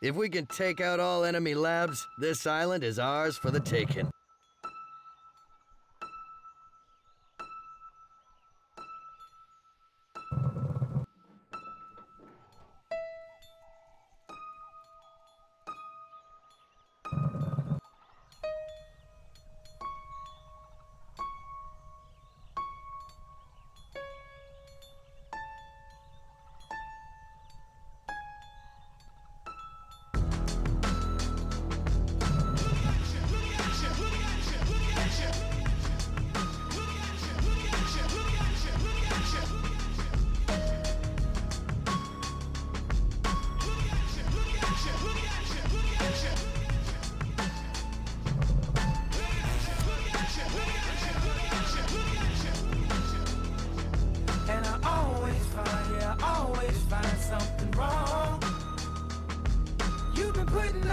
If we can take out all enemy labs, this island is ours for the taking.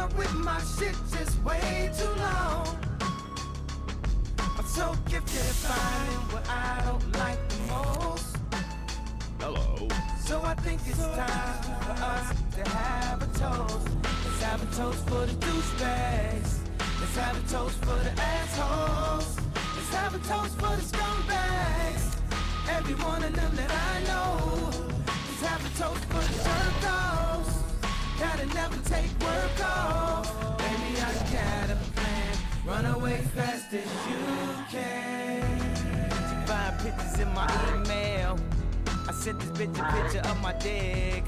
Up with my shit just way too long. I'm so gifted at finding what I don't like the most. Hello. So I think it's time for us to have a toast. Let's have a toast for the douchebags. Let's have a toast for the assholes. Let's have a toast for the scumbags. Every one of them that I know. Let's have a toast for the jerk. Gotta never take work off. Baby, I got a plan. Run away fast as you can. Find pictures in my email. I sent this bitch a picture of my dick.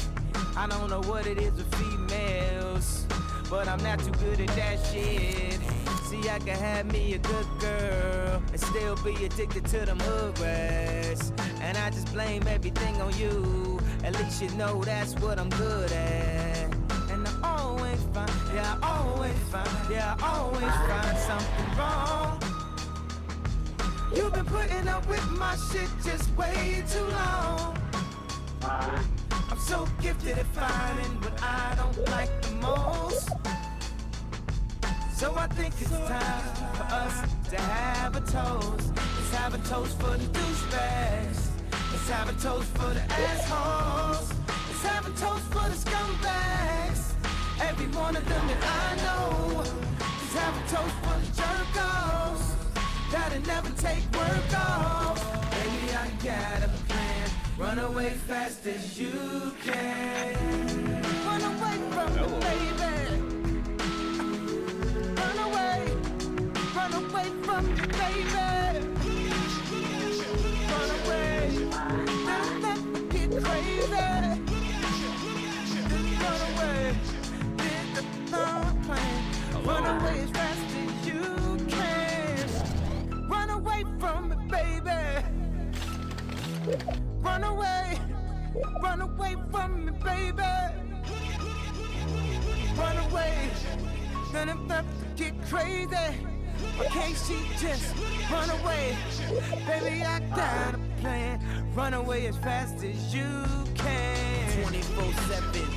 I don't know what it is with females, but I'm not too good at that shit. See, I can have me a good girl and still be addicted to them hood rats. And I just blame everything on you. At least you know that's what I'm good at. Yeah, I always find, yeah, always find something wrong. You've been putting up with my shit just way too long. I'm so gifted at finding what I don't like the most. So I think it's time for us to have a toast. Let's have a toast for the douchebags. Let's have a toast for the assholes. Let's have a toast for the scumbags. Every one of them that I know. Let's have a toast for the. That'll never take work off. Baby, I got a plan. Run away fast as you can. Run away from me, baby. Run away. Run away from me, baby. Run away as fast as you can. Run away from me, baby. Run away. Run away from me, baby. Run away. I'm about to get crazy. But can't she just run away? Baby, I got a plan. Run away as fast as you can. 24 7,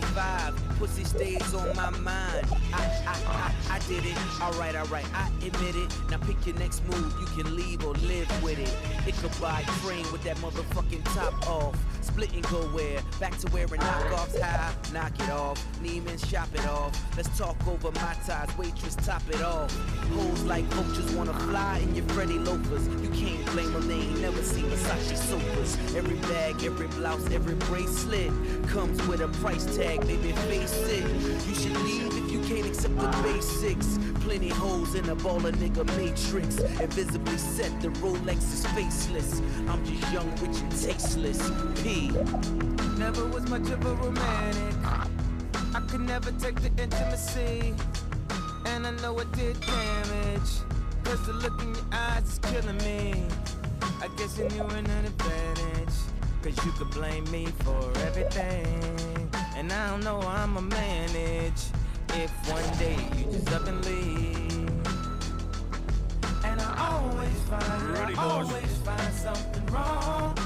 365. Pussy stays on my mind. I, I, I, I did it. Alright, alright, I admit it. Now pick your next move. You can leave or live with it. It could Ichabod Crane with that motherfucking top off. Split and go where? Back to wearing knockoffs high. Knock it off. Neiman, shop it off. Let's talk over my ties. Waitress, top it off. Hoes like vultures wanna fly in your Freddy loafers. You can't blame them, they ain't never seen Versace sofas. Every bag, every blouse, every bracelet comes with a price tag, baby, face it. You should leave if you can't accept the basics. Plenty holes in a baller nigga matrix. Invisibly set, the Rolex is faceless. I'm just young, rich, and tasteless. P. Never was much of a romantic. I could never take the intimacy. And I know it did damage. Cause the look in your eyes is killing me. I guess you knew an advantage. Cause you could blame me for everything. And I don't know how I'ma manage. If one day you just up and leave. And I always find, Ready, I boys. always find something wrong.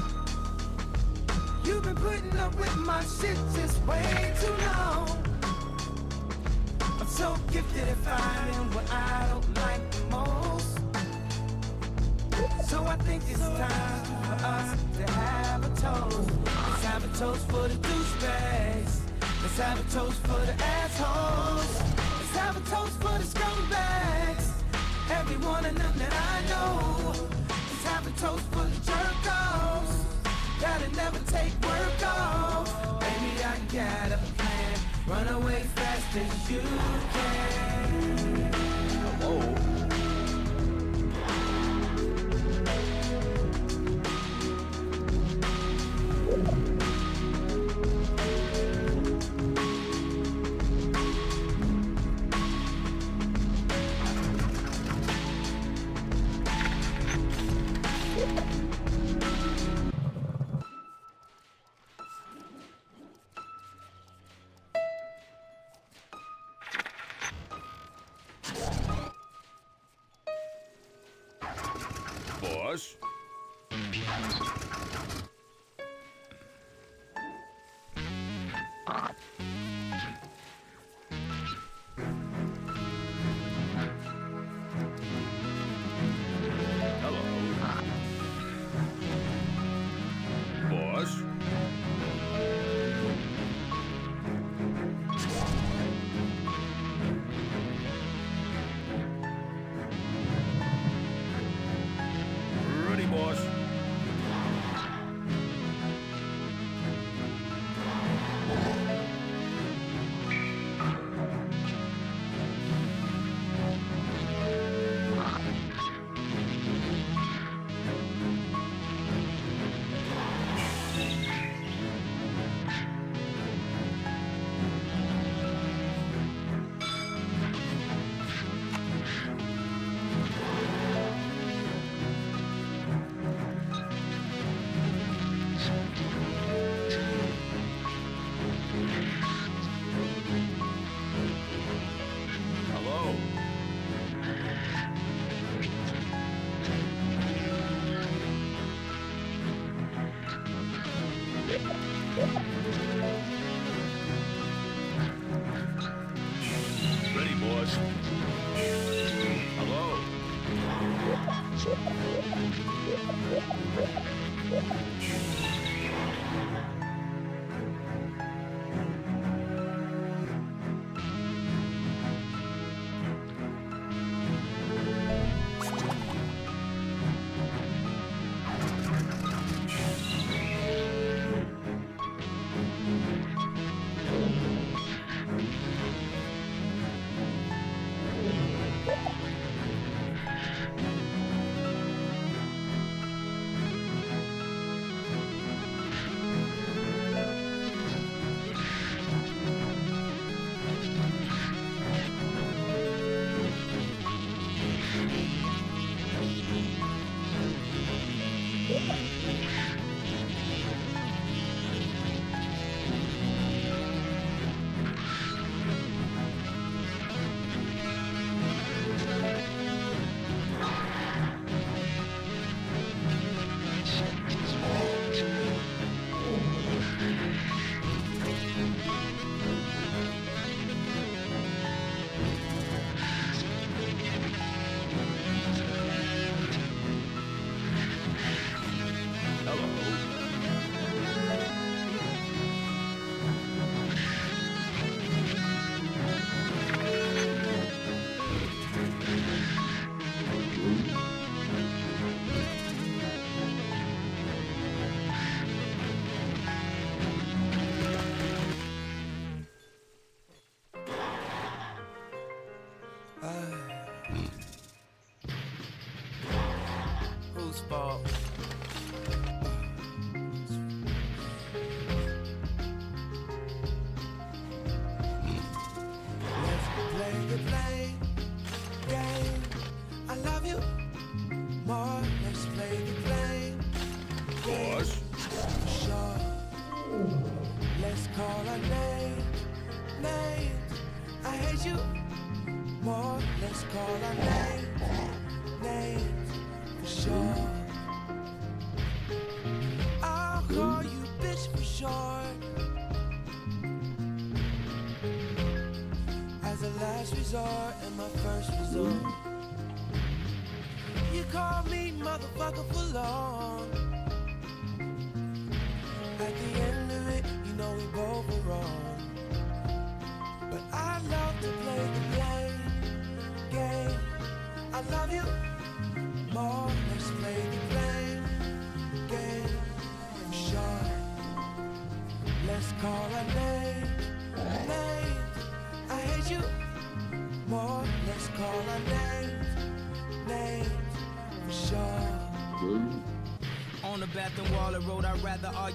You've been putting up with my shit just way too long. I'm so gifted at finding what I don't like the most. So I think it's time for us to have a toast. Let's have a toast for the douchebags. Let's have a toast for the assholes. Let's have a toast for the scumbags. Every one of them that I know. Let's have a toast for the jerk offs. That'll never take work off. Baby, I got a plan. Run away fast as you can.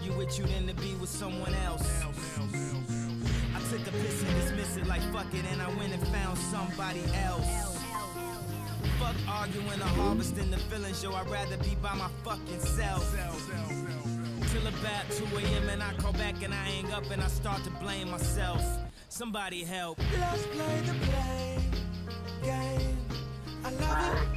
Argue with you than to be with someone else. I took a piss and dismissed it like fuck it, and I went and found somebody else. Fuck arguing or harvesting the feelings, yo, I'd rather be by my fucking self. Till about 2 a.m. and I call back and I hang up and I start to blame myself. Somebody help. Let's play the blame game. I love you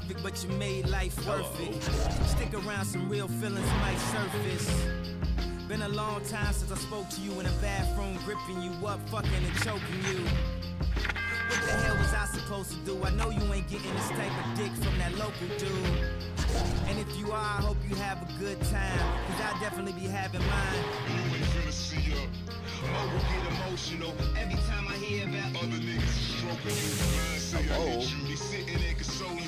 perfect, but you made life worth it. Stick around, some real feelings might surface. Been a long time since I spoke to you in a bathroom, gripping you up, fucking and choking you. What the hell was I supposed to do? I know you ain't getting this type of dick from that local dude. And if you are, I hope you have a good time, cause I'll definitely be having mine. You ain't finna see up. Oh, we get emotional every time I hear about other niggas stroking you. Say I hate you. They sitting there consoling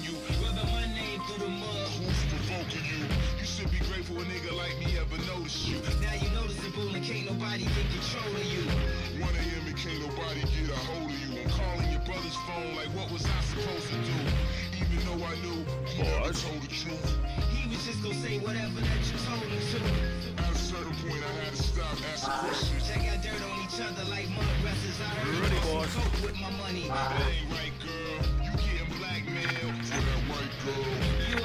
the mud. Who's provoking you? You should be grateful a nigga like me ever noticed you. Now you noticeable and can't nobody get control of you. 1 a.m. and can't nobody get a hold of you. I'm calling your brother's phone like what was I supposed to do? Even though I knew he never told the truth. He was just gonna say whatever that you told him to. At a certain point, I had to stop asking questions. Check out dirt on each other like mud wrestlers. I heard Ready, you coke with my money. Ah. That ain't right, girl. You getting blackmailed for that white girl.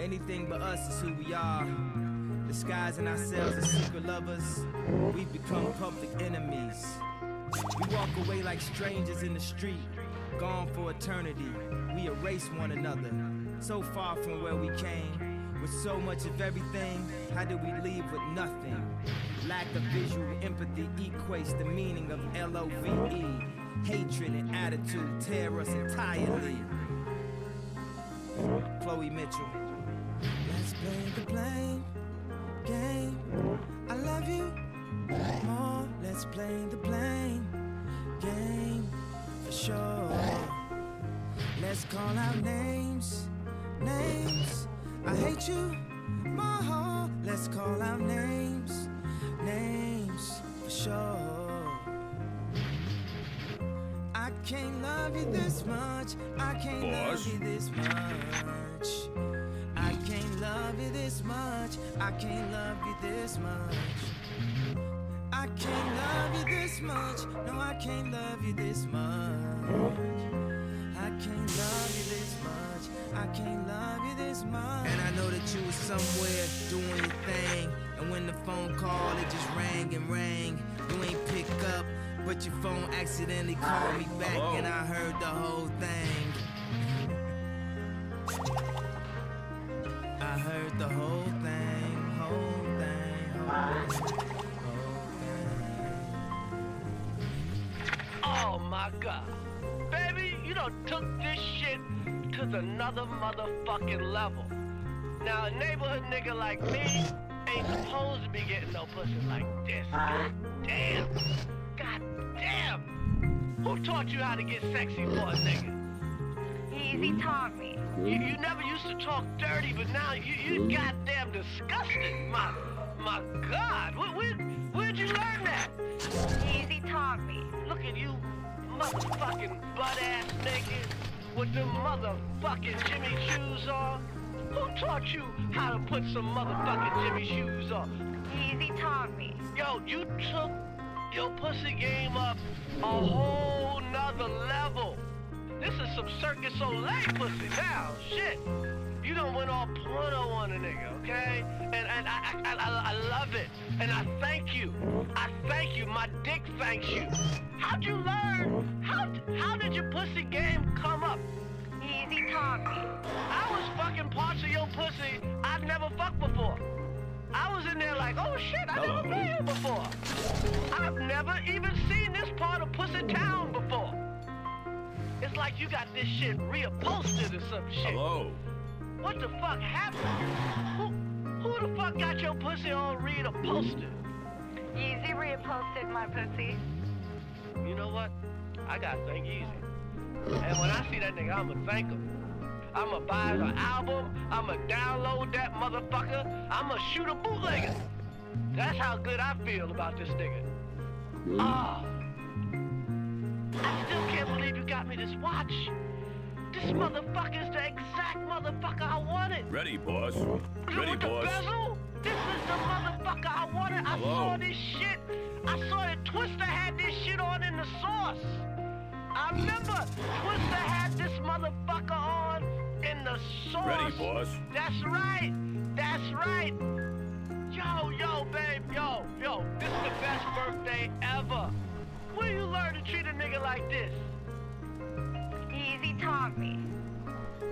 Anything but us is who we are. Disguising ourselves as secret lovers, we've become public enemies. We walk away like strangers in the street, gone for eternity. We erase one another, so far from where we came. With so much of everything, how did we leave with nothing? Lack of visual empathy equates the meaning of L O V E. Hatred and attitude tear us entirely. Chloe Mitchell. Play the blame game. I love you more. Let's play the blame game for sure. Let's call out names, names. I hate you more. Let's call out names, names for sure. I can't love you this much. I can't love you this much. Much. I can't love you this much. I can't love you this much. No, I can't love you this much. I can't love you this much. I can't love you this much. And I know that you was somewhere doing your thing. And when the phone called, it just rang and rang. You ain't pick up, but your phone accidentally called me back, Hello? and I heard the whole thing. Motherfucking level. Now, a neighborhood nigga like me ain't supposed to be getting no pussy like this. God damn. God damn. Who taught you how to get sexy for a nigga? Yeezy taught me. You, you never used to talk dirty, but now you, you goddamn disgusting. My, my God. Where, where, where'd you learn that? Yeezy taught me. Look at you, motherfucking butt-ass naked with them motherfucking Jimmy shoes on. Who taught you how to put some motherfucking Jimmy shoes on? Yeezy taught me. Yo, you took your pussy game up a whole nother level. This is some Cirque du Soleil pussy now. Shit. You don't went all porno on a nigga, okay? And and I, I, I, I love it. And I thank you. I thank you. My dick thanks you. How'd you learn? How, how did your pussy game come up? Yeezy taught me. I was fucking parts of your pussy I'd never fucked before. I was in there like, oh shit, I never been here before. I've never even seen this part of Pussy Town before. It's like you got this shit reupholstered or some shit. Hello. What the fuck happened? Who, who the fuck got your pussy all reupholstered? Yeezy reposted my pussy. You know what? I gotta thank Yeezy. And when I see that nigga, I'ma thank him. I'ma buy the album. I'ma download that motherfucker. I'ma shoot a bootlegger. That's how good I feel about this nigga. Ah. I still can't believe you got me this watch. This motherfucker's the exact motherfucker I wanted. Ready, boss. Ready, with the boss. bezel. This is the motherfucker I wanted. I Hello? saw this shit. I saw that Twister had this shit on in the sauce. I remember Twister had this motherfucker on in the sauce. Ready, boss. That's right. That's right. Yo, yo, babe, yo, yo. This is the best birthday ever. Where you learn to treat a nigga like this? Yeezy taught me.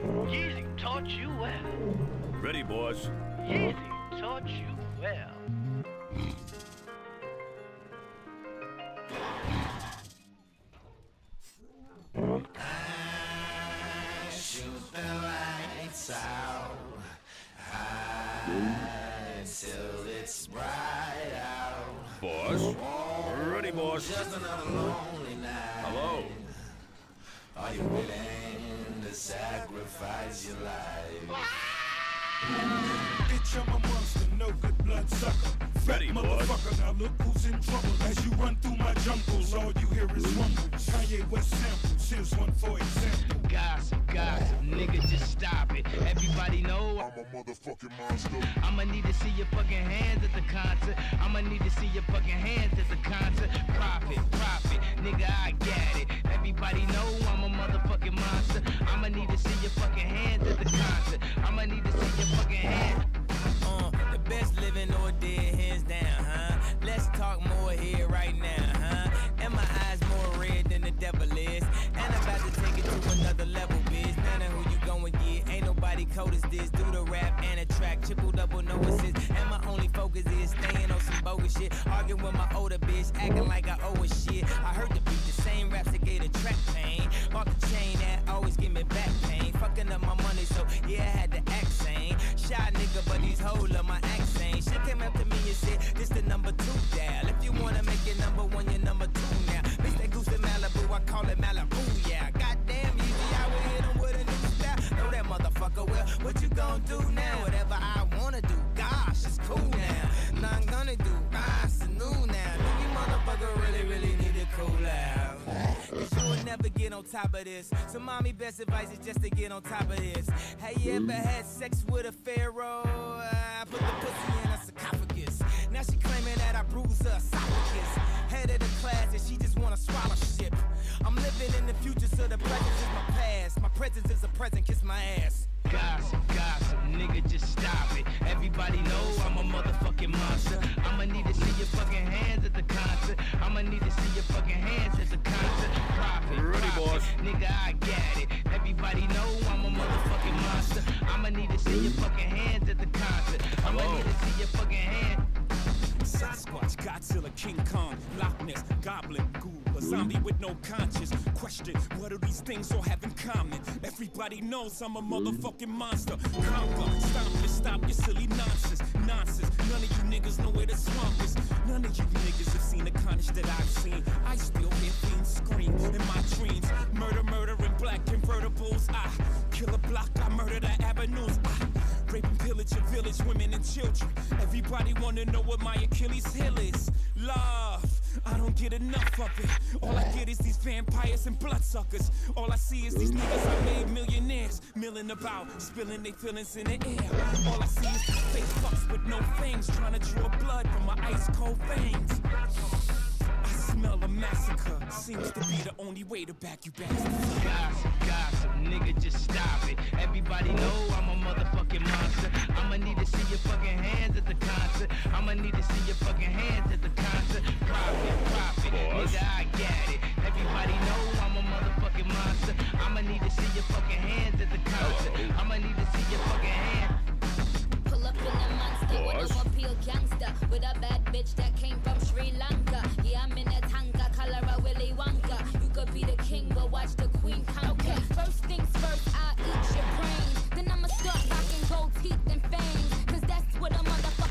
Yeezy taught you well. Ready, boys. Yeezy taught you well. Shoot the lights out high till it's bright out. Boss. Ready, boss. Just another lonely night. Hello. Are you willing to sacrifice your life? Bitch, I'm a monster, no good blood sucker. Fat motherfucker, now look who's in trouble. As you run through my jungles, all you hear is rumbles. Kanye West samples, here's one for example. Gossip, gossip, nigga, just stop it. Everybody know I'm a motherfucking monster. I'ma need to see your fucking hands at the concert. I'ma need to see your fucking hands at the concert. Profit, profit, nigga, I got it. Everybody know I'm a motherfucking monster. I'ma need to see your fucking hands at the concert. I'ma need to see your fucking hands. Best living or dead, hands down, huh? Let's talk more here top of this. So mommy, best advice is just to get on top of this. Have you ever mm-hmm. had sex with a pharaoh? I put the pussy in a sarcophagus. Now she claiming that I bruised her esophagus. Head of the class and she just want a scholarship. I'm living in the future, so the present is my past. My presence is a present, kiss my ass. Everybody knows I'm a motherfucking monster. Conquer, stomp and stop your silly nonsense. Nonsense, none of you niggas know where the swamp is. None of you niggas have seen the carnage that I've seen. I still hear fiends scream in my dreams. Murder, murder in black convertibles. I kill a block, I murder the avenues. I rape and pillage your village, women and children. Everybody wanna know what my Achilles heel is. Love, I don't get enough of it. All I get is these vampires and bloodsuckers. All I see is these niggas I made millionaires. milling about, spilling their feelings in the air. All I see is fake fucks with no fangs, trying to draw blood from my ice cold veins. I smell a massacre, seems to be the only way to back you back. Gossip, nigga, just stop it. Everybody know I'm a motherfucking monster. I'ma need to see your fucking hands at the concert. I'ma need to see your fucking hands at the concert. Profit, profit, nigga, I got it. Everybody know I'm a motherfucking monster. I'ma need to see your fucking hands at the concert. I'ma need to see your fucking hands. Pull up in a monster with a appeal gangster with a bad bitch that came from Sri Lanka. Yeah, I'm in a Tonka, color Willy Wonka. You could be the king, but watch the queen. Okay, first things first, I'll eat your brains. Then I'ma start rocking gold teeth and fangs. Cause that's what a motherfucking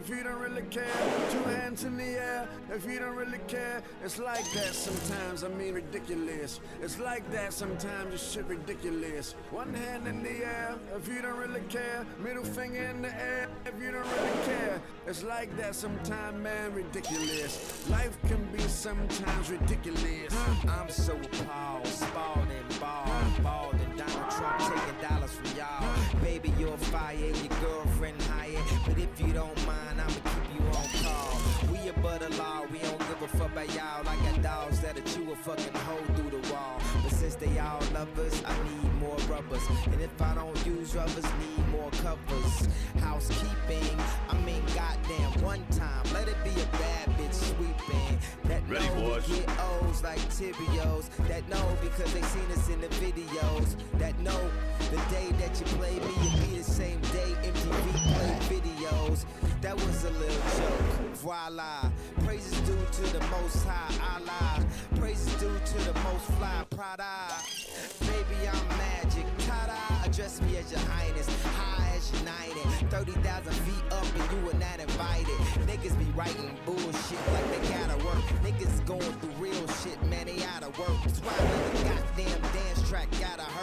if you don't really care. Two hands in the air if you don't really care. It's like that sometimes, I mean ridiculous. It's like that sometimes, it's shit ridiculous. One hand in the air if you don't really care. Middle finger in the air if you don't really care. It's like that sometimes, man, ridiculous. Life can be sometimes ridiculous. I'm so appalled, spalding, ball, bald, and Donald Trump taking dollars don't give a fuck about y'all. I got dogs that'll chew a fucking hole through the wall. But since they all love us, I need more rubbers. And if I don't use rubbers, need more covers. Housekeeping, I mean, goddamn, one time, let it be a bad bitch sweeping. That Ready, know boys. we get O's like Tibios. That know because they seen us in the videos. That know the day that you play me, it be the same day MTV play videos. That was a little joke. Voila. Praises due to the most high Allah. Praises due to the most fly Prada. Baby, I'm magic. Ta-da. Address me as your highness. High as united. 30,000 feet up and you were not invited. Niggas be writing bullshit like they gotta work. Niggas going through real shit, man, they out of work. That's why the goddamn dance track gotta hurt.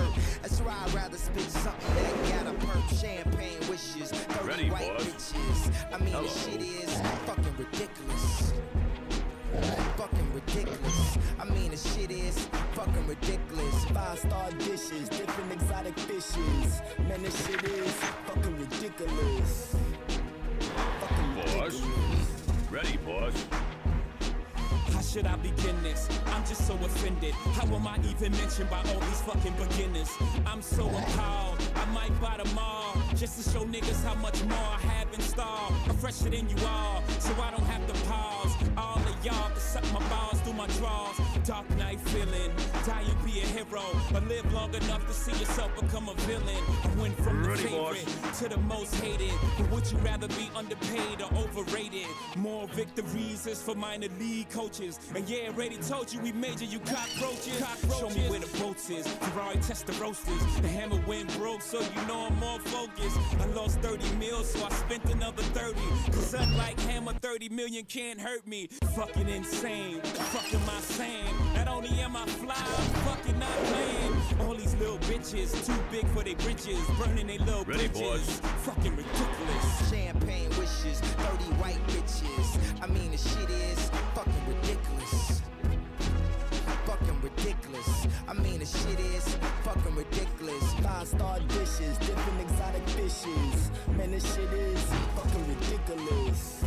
Hello. this shit is fucking ridiculous. Fucking ridiculous. I mean, the shit is fucking ridiculous. Five star dishes, different exotic fishes. Man, this shit is fucking ridiculous. Fucking boss. Ridiculous. Ready, boss should I begin this? I'm just so offended. How am I even mentioned by all these fucking beginners? I'm so appalled. I might buy them all just to show niggas how much more I have in store. I'm fresher than you all, so I don't have to pause. All of y'all to suck my balls through my drawers. Dark Knight feeling, die you be a hero, or live long enough to see yourself become a villain. I went from the Ready, favorite boss. to the most hated. But would you rather be underpaid or overrated? More victories is for minor league coaches. And yeah, already told you we major you cockroaches. Show me where the boats is. Ferrari Testarossas. The hammer went broke, so you know I'm more focused. I lost 30 mils, so I spent another 30. Cause unlike Hammer, 30 million can't hurt me. Fucking insane. Fucking my same. Not only am I fly, I'm fucking not playing. All these little bitches, too big for their britches. Burning they little Ready, bridges. boys. Fucking ridiculous. Champagne wishes, 30 white bitches. I mean, the shit is fucking ridiculous. Fucking ridiculous. I mean, the shit is fucking ridiculous. Five star dishes, different exotic fishes. Man, this shit is. Fucking ridiculous.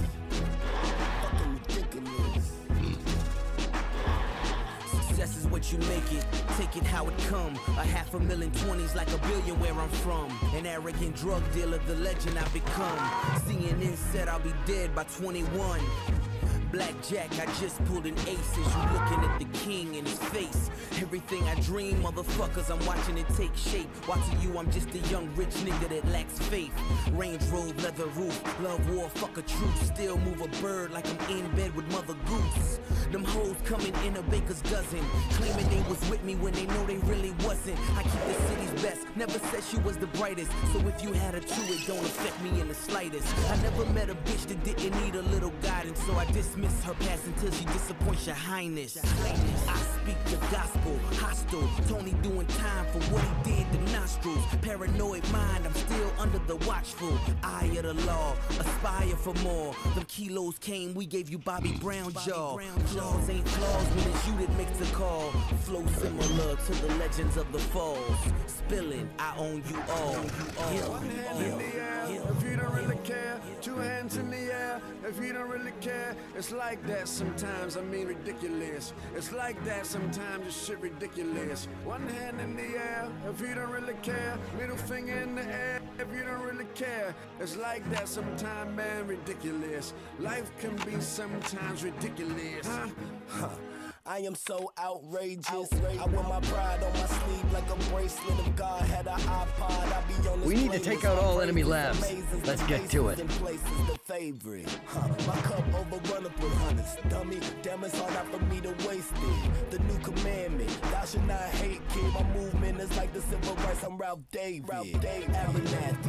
What you make it. Take it how it come. A half a million twenties like a billion where I'm from. An arrogant drug dealer, the legend I become. CNN said I'll be dead by 21. Blackjack, I just pulled an ace as you looking at the king in his face. Everything I dream, motherfuckers, I'm watching it take shape. Watching you, I'm just a young rich nigga that lacks faith. Range road, leather roof, love war, fuck a truce. Still move a bird like I'm in bed with Mother Goose. Them hoes coming in a baker's dozen, claiming they was with me when they know they really wasn't. I keep the city's best, never said she was the brightest. So if you had a too, it don't affect me in the slightest. I never met a bitch that didn't need a little guidance, so I dismiss her past until she disappoints your highness. I speak the gospel, hostile. Tony doing time for what he did to nostrils. Paranoid mind, I'm still under the watchful eye of the law. Aspire for more. Them kilos came, we gave you Bobby Brown jaw. Flaws ain't flaws when it's you that makes the call. Flow similar to the legends of the falls. Spilling, I own you all. One hand in the air if you don't really care. Two hands in the air if you don't really care. It's like that sometimes, I mean ridiculous. It's like that sometimes, this shit ridiculous. One hand in the air if you don't really care. Middle finger in the air if you don't really care. It's like that sometimes, man, ridiculous. Life can be sometimes ridiculous. Huh? Huh. I am so outrageous. I wear my pride on my sleeve like a bracelet. If God had an iPod, We need to take out all enemy labs. Let's get to it. My cup overrunneth with hundreds. Dummy, damn, it's hard for me to waste it. The new commandment, thou should not hate, kid. My movement is like the civil rights. I'm Ralph. Ralph.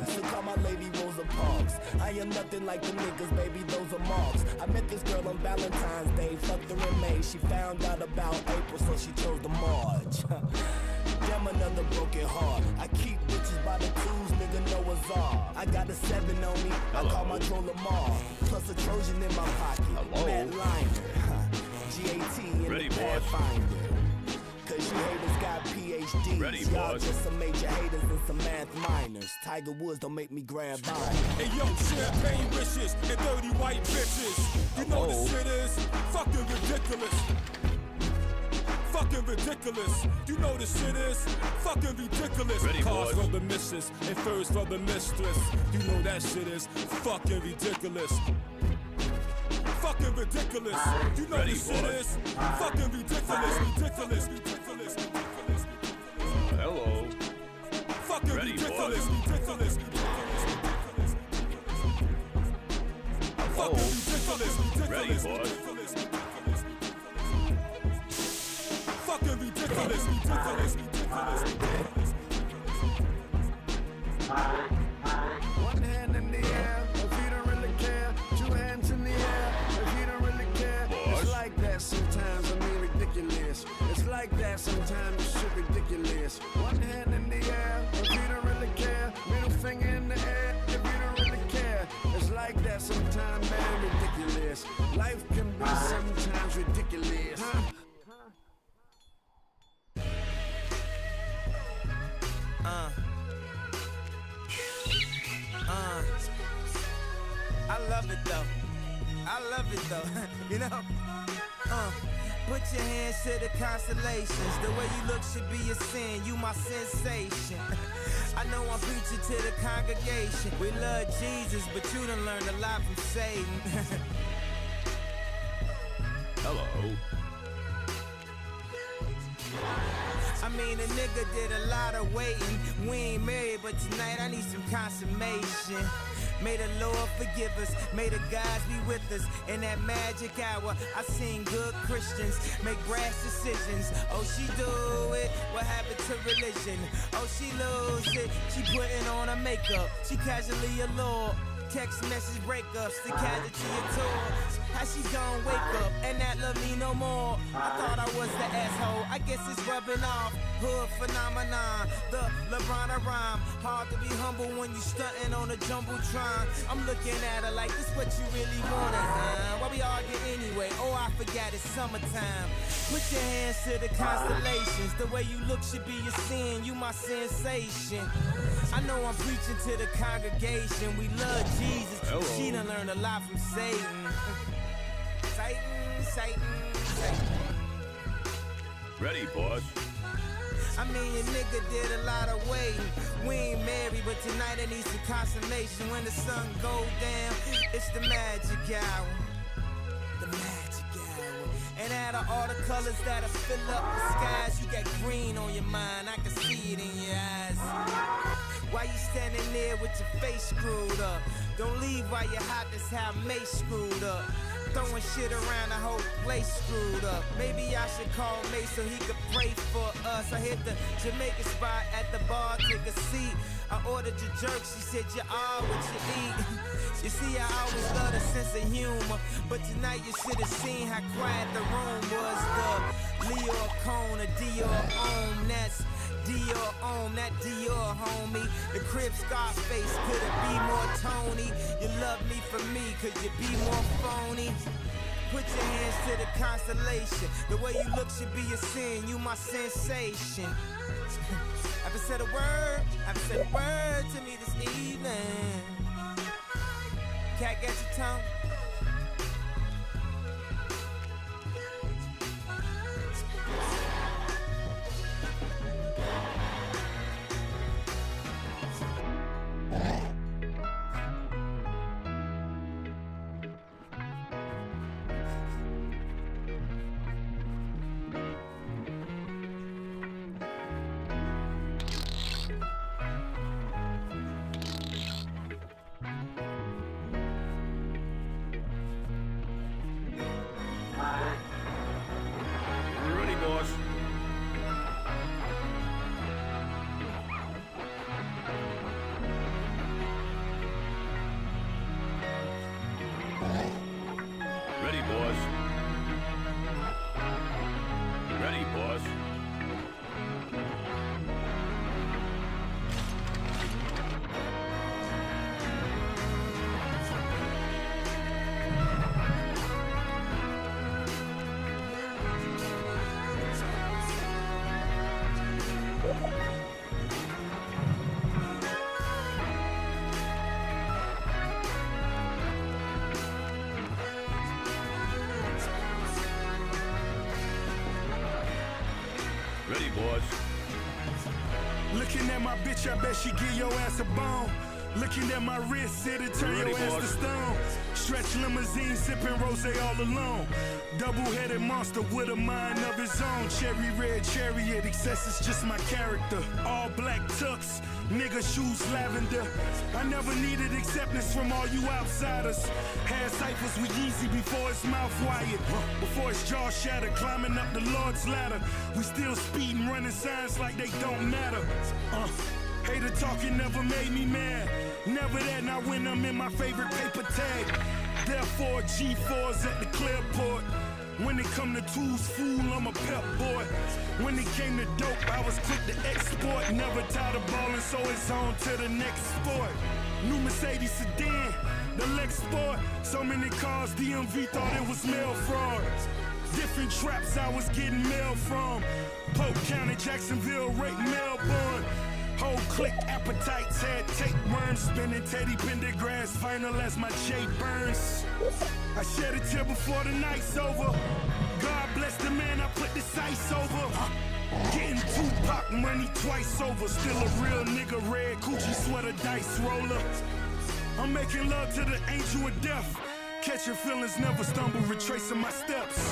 So call my lady Rosa Parks. I am nothing like the niggas, baby. Those are marks. I met this girl on Valentine's Day. Fucked her in May. She found out about April, so she chose the March. Damn another broken heart. I keep bitches by the twos, nigga know what's all. I got a seven on me, I call my troll Lamar. Plus a Trojan in my pocket. Hello. Matt Liner. GAT in Ready, the. Pathfinder. Cause you haters got PhDs. Ready, Y'all just some major haters and some math minors. Tiger Woods don't make me grab by. Hey yo, champagne wishes and dirty white bitches. You know Hello. this shit is fucking ridiculous. Fucking ridiculous. You know this shit is fucking ridiculous. Ready, Cars boys. for the missus and furs for the mistress. You know that shit is fucking ridiculous. Fucking ridiculous. You know Ready, this shit is fucking ridiculous. Ridiculous. Ridiculous. Ridiculous. Hello. Fucking Ready, ridiculous. boys. Ridiculous. Ridiculous. Fucking ridiculous. Ridiculous. Ready, boys. Ridiculous. One hand in the air if you don't really care. Two hands in the air if you don't really care. It's like that sometimes, I mean ridiculous. It's like that sometimes, shit ridiculous. One hand in the air if you don't really care. Middle finger in the air if you don't really care. It's like that sometimes, man, ridiculous. Life can be sometimes ridiculous. I love it though. I love it though. you know? Uh. Put your hands to the constellations. The way you look should be a sin. You my sensation. I know I'm preaching to the congregation. We love Jesus, but you done learned a lot from Satan. Hello. I mean, a nigga did a lot of waiting. We ain't married, but tonight I need some consummation. May the Lord forgive us, may the gods be with us. In that magic hour, I seen good Christians make brash decisions. Oh, she do it, what happened to religion? Oh, she lose it, she putting on her makeup. She casually allured. Text message breakups, the casualty of tour. How she gon' wake up and not love me no more? I thought I was the asshole. I guess it's rubbing off. Hood phenomenon, the LeBron rhyme. Hard to be humble when you stunting on a jumbotron. I'm looking at her like this what you really wanted, huh? Why we argue anyway? Oh, I forgot it's summertime. Put your hands to the constellations. The way you look should be a sin. You my sensation. I know I'm preaching to the congregation. We love Jesus. Hello. She done learned a lot from Satan. Satan, Satan, Satan. Ready, boss. I mean, your nigga did a lot of waiting. We ain't married, but tonight I need some consummation. When the sun go down, it's the magic hour. The magic hour. And out of all the colors that'll fill up the skies, you got green on your mind. I can see it in your eyes. Why you standing there with your face screwed up? Don't leave while you're hot, that's how May screwed up. Throwing shit around the whole place screwed up. Maybe I should call May so he could pray for us. I hit the Jamaican spot at the bar, take a seat. I ordered your jerk, she said you are what you eat. You see, I always love a sense of humor, but tonight you should have seen how quiet the room was. The Leo Cone, a Dior on, that's Dior on, that Dior homie. The crib Scarface, could it be more Tony? You love me for me, could you be more phony? Put your hands to the constellation. The way you look should be a sin. You my sensation. Haven't said a word. Haven't said a word to me this evening. Cat got your tongue. Bitch, I bet she give your ass a bone. Looking at my wrist, it'll turn your ass to stone. Stretch limousine, sipping rose all alone. Double-headed monster with a mind of his own. Cherry red chariot, excess is just my character. All black tux, nigga shoes lavender. I never needed acceptance from all you outsiders. Had ciphers with Yeezy before his mouth wired. Before his jaw shattered, climbing up the Lord's ladder. We still speeding, running signs like they don't matter. Uh. Hater talking never made me mad. Never that, not when I'm in my favorite paper tag. Therefore, G4's at the Clearport. When it come to tools, fool, I'm a pep boy. When it came to dope, I was quick to export. Never tired of ballin', so it's on to the next sport. New Mercedes sedan, the Lex Sport. So many cars, DMV thought it was mail fraud. Different traps I was getting mail from. Polk County, Jacksonville, right Melbourne. Whole click appetites had tapeworms. Spinning Teddy Pendergrass final as my J Burns. I shed a tear before the night's over. God bless the man I put the sights over. Getting Tupac money twice over. Still a real nigga, red coochie sweater, dice roller. I'm making love to the angel of death. Catching feelings, never stumble, retracing my steps.